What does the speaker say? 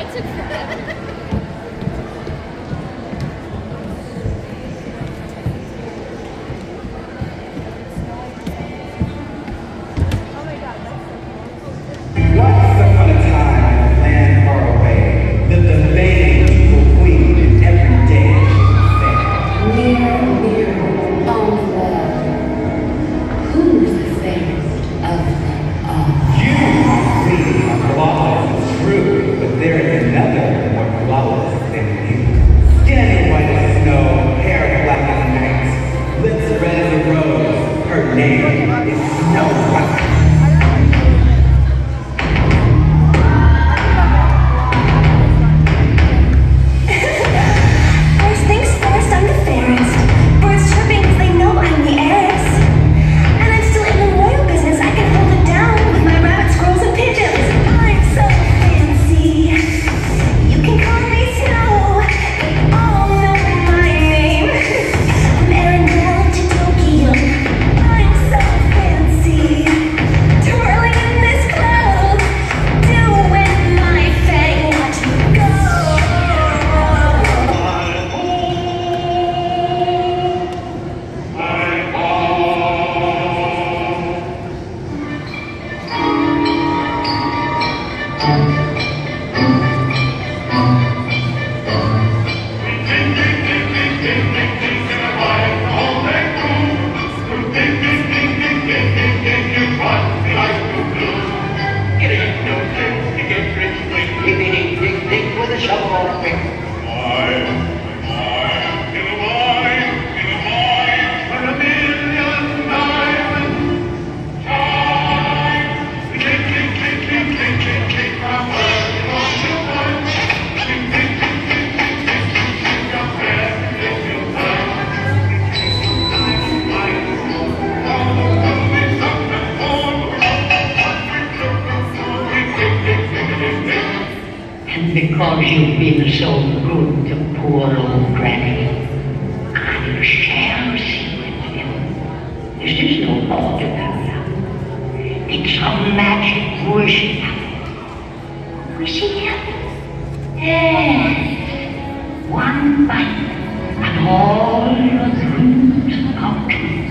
It took forever. is no one. shall not faint. And because you've been so good to poor old Granny, I shall see with you. This is no ordinary love. It's a magic wishing cup. Wishing cup? Yes. One bite, and all your dreams come true.